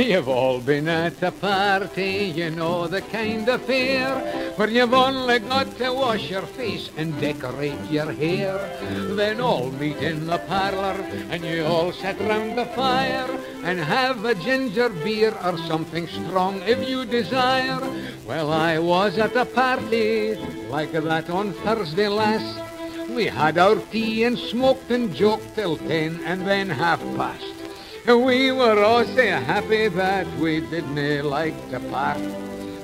You've all been at a party, you know the kind of fare where you've only got to wash your face and decorate your hair. Then all meet in the parlour and you all sit round the fire and have a ginger beer or something strong if you desire. Well, I was at a party like that on Thursday last. We had our tea and smoked and joked till ten and then half past. We were all so happy that we didn't like to part.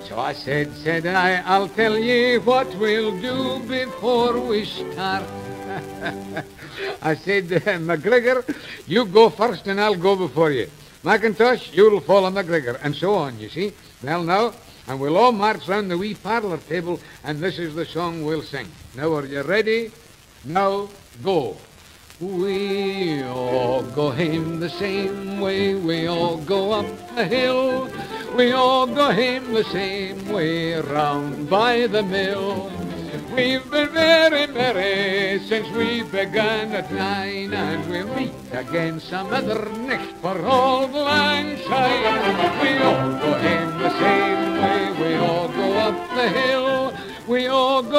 So I said, said I, I'll tell ye what we'll do before we start. I said, McGregor, you go first and I'll go before you. Mackintosh, you'll follow McGregor, and so on, you see. Well, now, and we'll all march round the wee parlour table, and this is the song we'll sing. Now, are you ready? Now, go. We all go home the same way, we all go up the hill. We all go home the same way round by the mill. We've been very merry since we began at nine, and we'll meet again some other night for all the lang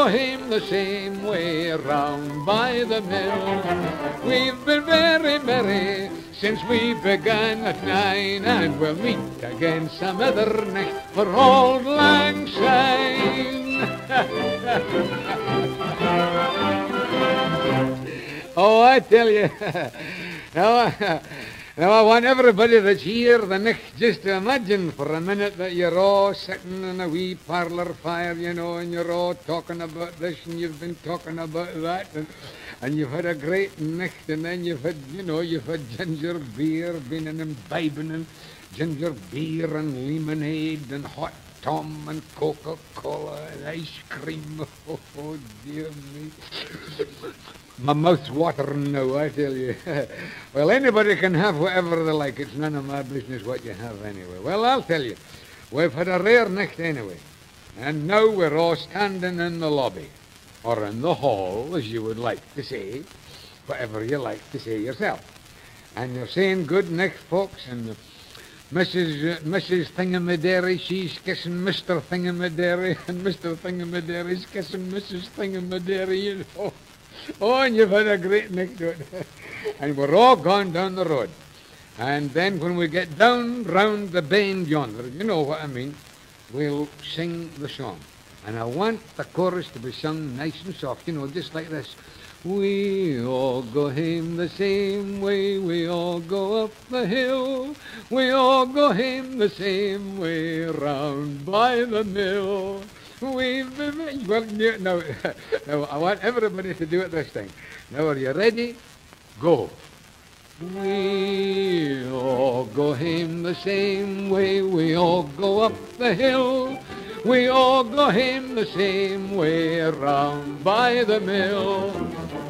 home the same way round by the mill. We've been very merry since we began at nine, and we'll meet again some other night for old lang syne. oh, I tell you, now, now I want everybody that's here the next just to imagine for a minute that you're all sitting in a wee parlour fire, you know, and you're all talking about this and you've been talking about that. And, and you've had a great night, and then you've had, you know, you've had ginger beer, been an imbibing and ginger beer and lemonade and hot Tom and Coca-Cola and ice cream. Oh dear me. My mouth's watering now, I tell you. well, anybody can have whatever they like. It's none of my business what you have anyway. Well, I'll tell you. We've had a rare night anyway. And now we're all standing in the lobby or in the hall, as you would like to say, whatever you like to say yourself. And you're saying good night, folks, and Mrs. Uh, Mrs. Thingamadary, she's kissing Mr. Thingamadary, and Mr. Thingamadary's kissing Mrs. Thingamadary, you know. Oh, and you've had a great it. and we're all gone down the road. And then when we get down round the bend yonder, you know what I mean, we'll sing the song. And I want the chorus to be sung nice and soft, you know, just like this. We all go home the same way, we all go up the hill. We all go home the same way round by the mill. We've been, well, no, no, I want everybody to do it this time. Now, are you ready? Go. We all go home the same way, we all go up the hill. We all go home the same way round by the mill.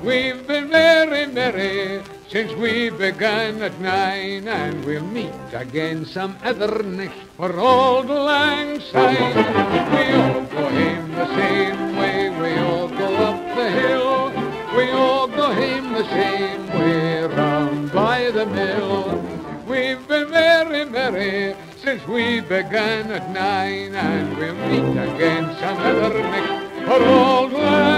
We've been very merry since we began at nine, and we'll meet again some other night for old lang syne. We all go home the same way, we all go up the hill. We all go home the same way round by the mill. We've been very merry since we began at nine, and we'll meet again some other night for old lang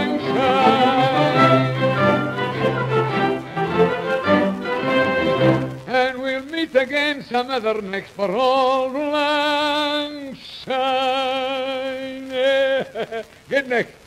some other night for all lang syne. Good night.